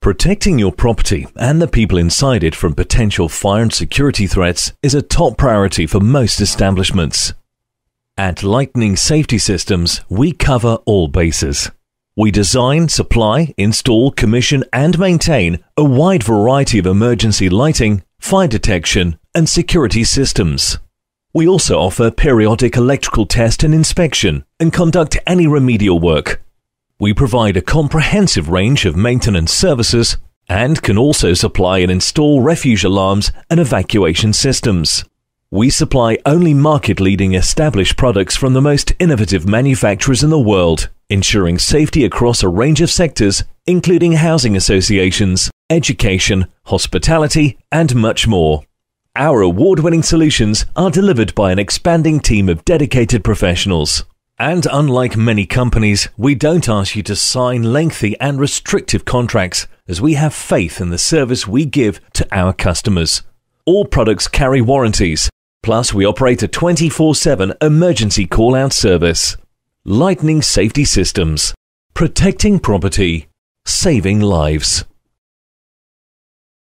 Protecting your property and the people inside it from potential fire and security threats is a top priority for most establishments. At Lightning Safety Systems, we cover all bases. We design, supply, install, commission, and maintain a wide variety of emergency lighting, fire detection, and security systems. We also offer periodic electrical test and inspection and conduct any remedial work we provide a comprehensive range of maintenance services and can also supply and install refuge alarms and evacuation systems. We supply only market leading established products from the most innovative manufacturers in the world, ensuring safety across a range of sectors, including housing associations, education, hospitality, and much more. Our award winning solutions are delivered by an expanding team of dedicated professionals. And unlike many companies, we don't ask you to sign lengthy and restrictive contracts as we have faith in the service we give to our customers. All products carry warranties, plus we operate a 24-7 emergency call-out service. Lightning Safety Systems. Protecting property. Saving lives.